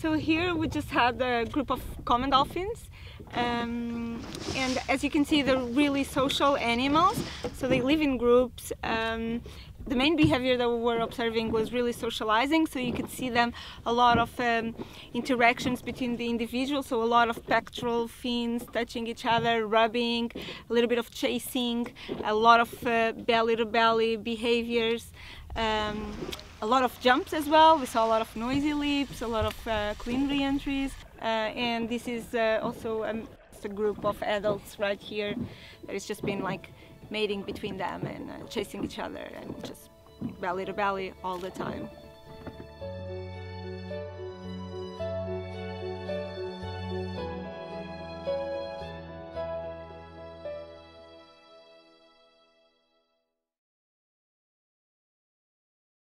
So here we just had a group of common dolphins um, and as you can see they're really social animals. So they live in groups. Um, the main behavior that we were observing was really socializing so you could see them a lot of um, interactions between the individuals so a lot of pectoral fins touching each other rubbing a little bit of chasing a lot of belly to belly behaviors um, a lot of jumps as well we saw a lot of noisy leaps a lot of uh, clean re-entries uh, and this is uh, also um, a group of adults right here that has just been like mating between them and uh, chasing each other and just belly to belly all the time.